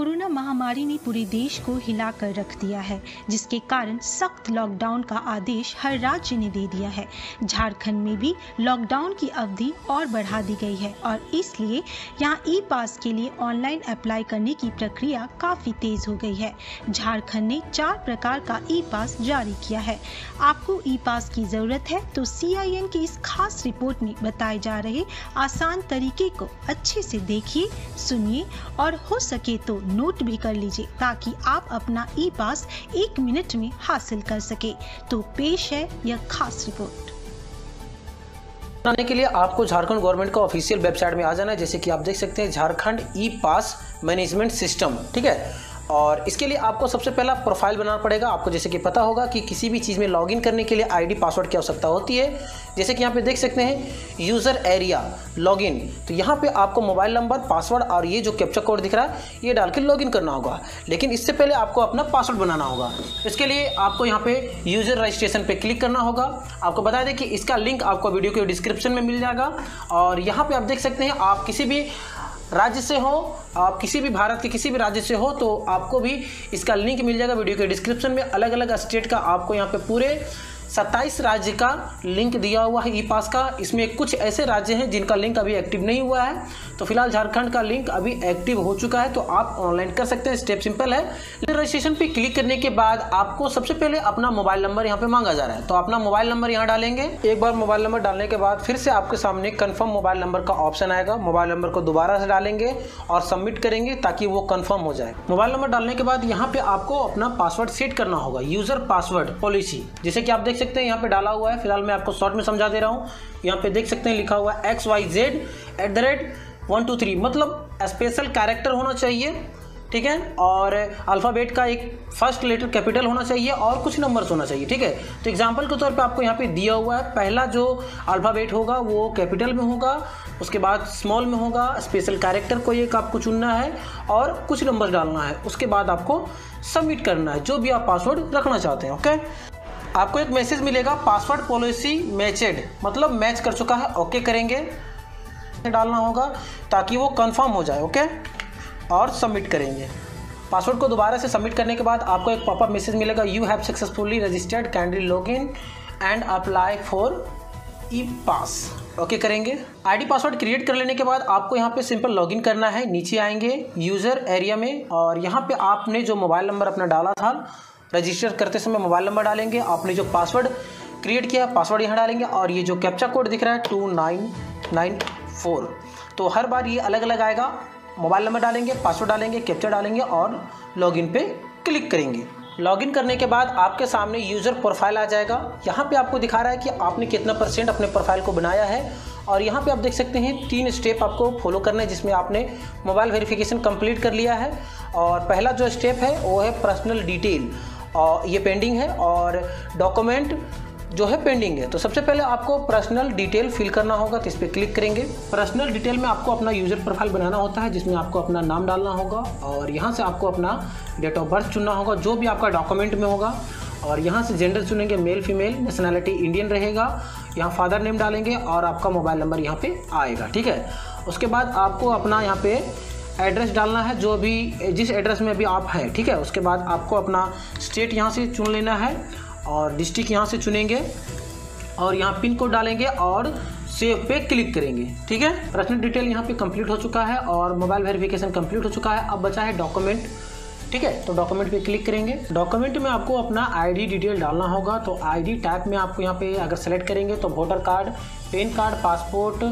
Corona महामारी ने पूरे देश को हिलाकर रख दिया है, जिसके कारण सख्त लॉकडाउन का आदेश हर राज्य ने दे दिया है। झारखंड में भी लॉकडाउन की अवधि और बढ़ा दी गई है और इसलिए यहाँ ई पास के लिए ऑनलाइन अप्लाई करने की प्रक्रिया काफ़ी तेज हो गई है। झारखंड ने चार प्रकार का ई पास जारी किया है। आपको ई पास की ज़रूरत है तो सीआईएन की इस खास रिपोर्ट में बताए जा रहे आसान तरीके को अच्छे से देखिए, सुनिए और हो सके तो नोट भी कर लीजिए ताकि आप अपना ई पास एक मिनट में हासिल कर सके। तो पेश है यह खास रिपोर्ट बनाने के लिए आपको झारखंड गवर्नमेंट का ऑफिशियल वेबसाइट में आ जाना है, जैसे कि आप देख सकते हैं Jharkhand e pass management system ठीक है? और इसके लिए आपको सबसे पहला प्रोफ़ाइल बनाना पड़ेगा। आपको जैसे कि पता होगा कि किसी भी चीज़ में लॉगिन करने के लिए आईडी पासवर्ड की आवश्यकता होती है। जैसे कि यहाँ पे देख सकते हैं यूज़र एरिया लॉगिन तो यहाँ पे आपको मोबाइल नंबर पासवर्ड और ये जो कैप्चा कोड दिख रहा है, ये डाल के लॉगिन करना होगा। लेकिन इससे पहले आपको अपना पासवर्ड बनाना होगा। इसके लिए आपको यहाँ पर यूज़र रजिस्ट्रेशन पर क्लिक करना होगा। आपको बता दें कि इसका लिंक आपको वीडियो के डिस्क्रिप्शन में मिल जाएगा। और यहाँ पर आप देख सकते हैं, आप किसी भी राज्य से हो, आप किसी भी भारत के किसी भी राज्य से हो तो आपको भी इसका लिंक मिल जाएगा वीडियो के डिस्क्रिप्शन में। अलग अलग स्टेट का आपको यहाँ पे पूरे 27 राज्य का लिंक दिया हुआ है ई पास का। इसमें कुछ ऐसे राज्य हैं जिनका लिंक अभी एक्टिव नहीं हुआ है। तो फ़िलहाल झारखंड का लिंक अभी एक्टिव हो चुका है तो आप ऑनलाइन कर सकते हैं। स्टेप सिंपल है। रजिस्ट्रेशन पे क्लिक करने के बाद आपको सबसे पहले अपना मोबाइल नंबर यहाँ पे मांगा जा रहा है। तो अपना मोबाइल नंबर यहाँ डालेंगे। एक बार मोबाइल नंबर डालने के बाद फिर से आपके सामने कन्फर्म मोबाइल नंबर का ऑप्शन आएगा। मोबाइल नंबर को दोबारा से डालेंगे और सबमिट करेंगे ताकि वो कन्फर्म हो जाए। मोबाइल नंबर डालने के बाद यहाँ पे आपको अपना पासवर्ड सेट करना होगा। यूज़र पासवर्ड पॉलिसी जैसे कि आप देख सकते हैं, यहाँ पे डाला हुआ है। फ़िलहाल मैं आपको शॉर्ट में समझा दे रहा हूँ। यहाँ पे देख सकते हैं, लिखा हुआ है X Y Z at the rate one two three मतलब स्पेशल कैरेक्टर होना चाहिए, ठीक है? और अल्फ़ाबेट का एक फ़र्स्ट लेटर कैपिटल होना चाहिए और कुछ नंबर्स होना चाहिए, ठीक है? तो एग्जांपल के तौर पे आपको यहाँ पे दिया हुआ है, पहला जो अल्फ़ाबेट होगा वो कैपिटल में होगा, उसके बाद स्मॉल में होगा स्पेशल कैरेक्टर को एक आपको चुनना है और कुछ नंबर डालना है, उसके बाद आपको सबमिट करना है, जो भी आप पासवर्ड रखना चाहते हैं ओके आपको एक मैसेज मिलेगा पासवर्ड पॉलिसी मैचेड मतलब मैच कर चुका है ओके करेंगे। डालना होगा ताकि वो कंफर्म हो जाए ओके और सबमिट करेंगे। पासवर्ड को दोबारा से सबमिट करने के बाद आपको एक पॉपअप मैसेज मिलेगा you have successfully registered kindly log in and apply for e pass okay करेंगे आईडी पासवर्ड क्रिएट कर लेने के बाद आपको यहाँ पे सिंपल लॉगिन करना है, नीचे आएँगे यूज़र एरिया में, और यहाँ पे आपने जो मोबाइल नंबर अपना डाला था रजिस्टर करते समय मोबाइल नंबर डालेंगे, आपने जो पासवर्ड क्रिएट किया पासवर्ड यहाँ डालेंगे और ये जो कैप्चा कोड दिख रहा है टू नाइन नाइन फोर तो हर बार ये अलग अलग आएगा, मोबाइल नंबर डालेंगे पासवर्ड डालेंगे कैप्चर डालेंगे और लॉगिन पे क्लिक करेंगे। लॉगिन करने के बाद आपके सामने यूज़र प्रोफ़ाइल आ जाएगा। यहाँ पे आपको दिखा रहा है कि आपने कितना परसेंट अपने प्रोफ़ाइल को बनाया है और यहाँ पे आप देख सकते हैं तीन स्टेप आपको फॉलो करना है, जिसमें आपने मोबाइल वेरिफिकेशन कंप्लीट कर लिया है। और पहला जो स्टेप है, वो है पर्सनल डिटेल और ये पेंडिंग है और डॉक्यूमेंट जो है पेंडिंग है। तो सबसे पहले आपको पर्सनल डिटेल फिल करना होगा तो इस पर क्लिक करेंगे। पर्सनल डिटेल में आपको अपना यूज़र प्रोफ़ाइल बनाना होता है, जिसमें आपको अपना नाम डालना होगा और यहाँ से आपको अपना डेट ऑफ़ बर्थ चुनना होगा, जो भी आपका डॉक्यूमेंट में होगा। और यहाँ से जेंडर चुनेंगे मेल फीमेल नेशनैलिटी इंडियन रहेगा। यहाँ फादर नेम डालेंगे और आपका मोबाइल नंबर यहाँ पे आएगा, ठीक है? उसके बाद आपको अपना यहाँ पे एड्रेस डालना है, जो भी, जिस एड्रेस में अभी आप हैं, ठीक है? उसके बाद आपको अपना स्टेट यहाँ से चुन लेना है और डिस्ट्रिक्ट यहाँ से चुनेंगे और यहाँ पिन कोड डालेंगे और सेव पे क्लिक करेंगे, ठीक है? पर्सनल डिटेल यहाँ पे कंप्लीट हो चुका है और मोबाइल वेरिफिकेशन कंप्लीट हो चुका है। अब बचा है डॉक्यूमेंट ठीक है? तो डॉक्यूमेंट पे क्लिक करेंगे। डॉक्यूमेंट में आपको अपना आईडी डिटेल डालना होगा। तो आईडी टाइप में आपको यहाँ पे अगर सेलेक्ट करेंगे तो voter card PAN card passport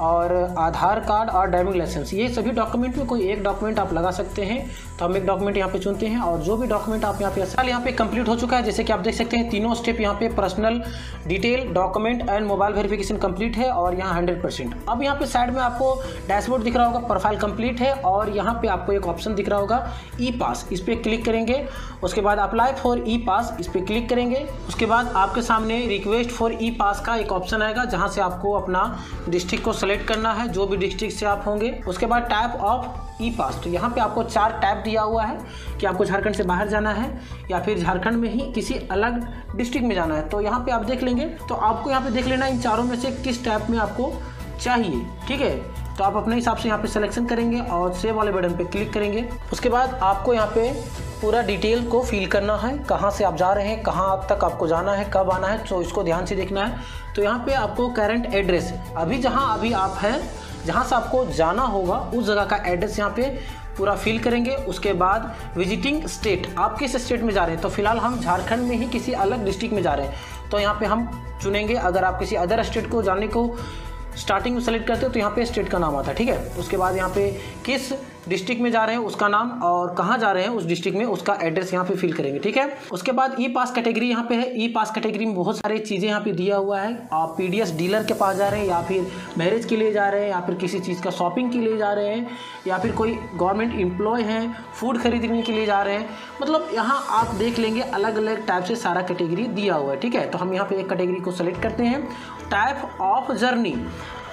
और आधार कार्ड और ड्राइविंग लाइसेंस ये सभी डॉक्यूमेंट में कोई एक डॉक्यूमेंट आप लगा सकते हैं। तो हम एक डॉक्यूमेंट यहाँ पे चुनते हैं और जो भी डॉक्यूमेंट आप यहाँ पे साल यहाँ पे कंप्लीट हो चुका है, जैसे कि आप देख सकते हैं, तीनों स्टेप यहाँ पे personal detail document and mobile verification complete है और यहाँ हंड्रेड परसेंट अब यहाँ पे साइड में आपको डैशबोर्ड दिख रहा होगा प्रोफ़ाइल कंप्लीट है और यहाँ पे आपको एक ऑप्शन दिख रहा होगा ई पास इस पर क्लिक करेंगे। उसके बाद अप्लाई फॉर ई पास इस पर क्लिक करेंगे। उसके बाद आपके सामने रिक्वेस्ट फॉर ई पास का एक ऑप्शन आएगा, जहाँ से आपको अपना डिस्ट्रिक्ट को सेलेक्ट करना है, जो भी डिस्ट्रिक्ट से आप होंगे। उसके बाद टाइप ऑफ़ ई पास तो यहाँ पे आपको चार टाइप दिया हुआ है कि आपको झारखंड से बाहर जाना है, या फिर झारखंड में ही किसी अलग डिस्ट्रिक्ट में जाना है। तो यहाँ पे आप देख लेंगे तो आपको यहाँ पे देख लेना इन चारों में से किस टाइप में आपको चाहिए, ठीक है? तो आप अपने हिसाब से यहाँ पे सिलेक्शन करेंगे और सेव वाले बटन पे क्लिक करेंगे। उसके बाद आपको यहाँ पे पूरा डिटेल को फिल करना है, कहाँ से आप जा रहे हैं, कहाँ तक आपको जाना है, कब आना है तो इसको ध्यान से देखना है। तो यहाँ पे आपको करंट एड्रेस अभी जहाँ अभी आप हैं, जहाँ से आपको जाना होगा, उस जगह का एड्रेस यहाँ पे पूरा फिल करेंगे। उसके बाद विजिटिंग स्टेट आप किस स्टेट में जा रहे हैं? तो फ़िलहाल हम झारखंड में ही किसी अलग डिस्ट्रिक्ट में जा रहे हैं। तो यहाँ पे हम चुनेंगे, अगर आप किसी अदर स्टेट को जाने को स्टार्टिंग में सेलेक्ट करते हो तो यहाँ पे स्टेट का नाम आता है, ठीक है? उसके बाद यहाँ पे किस डिस्ट्रिक्ट में जा रहे हैं उसका नाम और कहाँ जा रहे हैं उस डिस्ट्रिक्ट में उसका एड्रेस यहाँ पे फिल करेंगे, ठीक है? उसके बाद ई पास कैटेगरी यहाँ पे है। ई पास कैटेगरी में बहुत सारी चीज़ें यहाँ पे दिया हुआ है। आप पीडीएस डीलर के पास जा रहे हैं या फिर मैरिज के लिए जा रहे हैं या फिर किसी चीज़ का शॉपिंग के लिए जा रहे हैं या फिर कोई गवर्नमेंट एम्प्लॉय हैं फ़ूड खरीदने के लिए जा रहे हैं। मतलब यहाँ आप देख लेंगे अलग अलग टाइप से सारा कैटेगरी दिया हुआ है, ठीक है? तो हम यहाँ पर एक कैटेगरी को सेलेक्ट करते हैं टाइप ऑफ़ जर्नी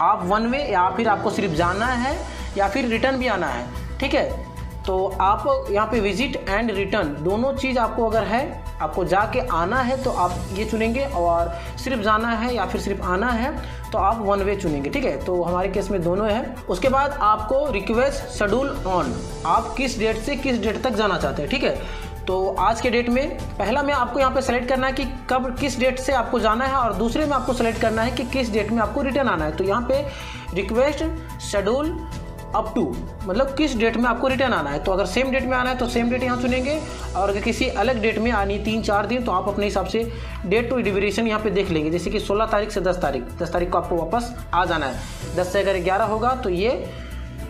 आप वन वे या फिर आपको सिर्फ़ जाना है या फिर रिटर्न भी आना है, ठीक है? तो आप यहाँ पे विज़िट एंड रिटर्न दोनों चीज़ आपको अगर है, आपको जाके आना है तो आप ये चुनेंगे और सिर्फ़ जाना है या फिर सिर्फ़ आना है तो आप वन वे चुनेंगे, ठीक है? तो हमारे केस में दोनों है। उसके बाद आपको रिक्वेस्ट शेड्यूल ऑन आप किस डेट से किस डेट तक जाना चाहते हैं, ठीक है? तो आज के डेट में पहला में आपको यहाँ पे सेलेक्ट करना है कि कब किस डेट से आपको जाना है और दूसरे में आपको सेलेक्ट करना है कि किस डेट में आपको रिटर्न आना है। तो यहाँ पे रिक्वेस्ट शेड्यूल अप टू मतलब किस डेट में आपको रिटर्न आना है। तो अगर सेम डेट में आना है तो सेम डेट यहाँ चुनेंगे और अगर किसी अलग डेट में आनी तीन चार दिन तो आप अपने हिसाब से डेट टू डिविरेशन यहाँ पे देख लेंगे। जैसे कि 16 तारीख से 10 तारीख 10 तारीख को आपको वापस आ जाना है। 10 से अगर 11 होगा तो ये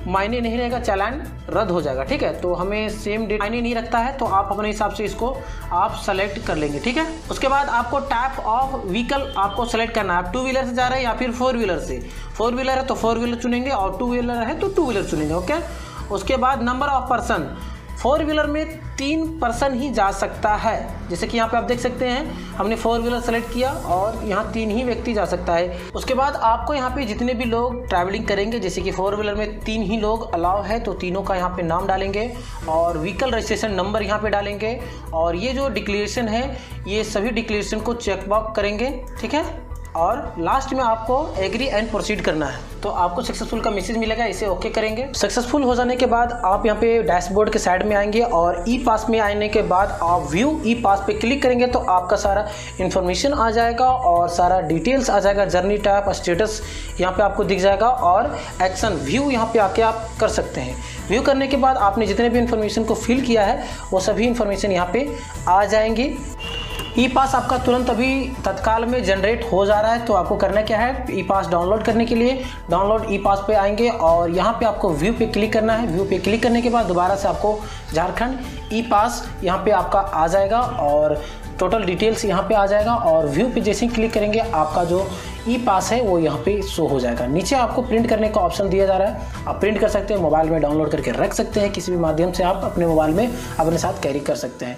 मायने नहीं रहेगा, चालान रद्द हो जाएगा, ठीक है? तो हमें सेम डेट मायने नहीं रखता है तो आप अपने हिसाब से इसको आप सेलेक्ट कर लेंगे, ठीक है? उसके बाद आपको टाइप ऑफ़ व्हीकल आपको सेलेक्ट करना है। आप टू व्हीलर से जा रहे हैं या फिर फोर व्हीलर से? फोर व्हीलर है तो फोर व्हीलर चुनेंगे और टू व्हीलर है तो टू व्हीलर चुनेंगे ओके उसके बाद number of person four wheeler में तीन पर्सन ही जा सकता है। जैसे कि यहाँ पे आप देख सकते हैं, हमने फोर व्हीलर सेलेक्ट किया और यहाँ तीन ही व्यक्ति जा सकता है। उसके बाद आपको यहाँ पे जितने भी लोग ट्रैवलिंग करेंगे, जैसे कि फोर व्हीलर में तीन ही लोग अलाव है तो तीनों का यहाँ पे नाम डालेंगे और व्हीकल रजिस्ट्रेशन नंबर यहाँ पे डालेंगे। और ये जो डिक्लेरेशन है, ये सभी डिक्लेरेशन को चेकबॉक करेंगे, ठीक है? और लास्ट में आपको एग्री एंड प्रोसीड करना है। तो आपको सक्सेसफुल का मैसेज मिलेगा, इसे ओके करेंगे। सक्सेसफुल हो जाने के बाद आप यहाँ पे डैशबोर्ड के साइड में आएँगे और ई पास में आने के बाद आप व्यू ई पास पे क्लिक करेंगे तो आपका सारा इन्फॉर्मेशन आ जाएगा और सारा डिटेल्स आ जाएगा। जर्नी टाइप स्टेटस यहाँ पे आपको दिख जाएगा और एक्शन व्यू यहाँ पे आके आप कर सकते हैं। व्यू करने के बाद आपने जितने भी इन्फॉर्मेशन को फिल किया है, वो सभी इन्फॉर्मेशन यहाँ पे आ जाएँगी। ई पास आपका तुरंत अभी तत्काल में जनरेट हो जा रहा है तो आपको करना क्या है? ई पास डाउनलोड करने के लिए डाउनलोड ई पास पे आएँगे और यहाँ पे आपको व्यू पे क्लिक करना है। व्यू पे क्लिक करने के बाद दोबारा से आपको झारखंड ई पास यहाँ पे आपका आ जाएगा और टोटल डिटेल्स यहाँ पे आ जाएगा और व्यू पे जैसे ही क्लिक करेंगे, आपका जो ई पास है वो यहाँ पे शो हो जाएगा। नीचे आपको प्रिंट करने का ऑप्शन दिया जा रहा है। आप प्रिंट कर सकते हैं मोबाइल में डाउनलोड करके रख सकते हैं, किसी भी माध्यम से आप अपने मोबाइल में अपने साथ कैरी कर सकते हैं।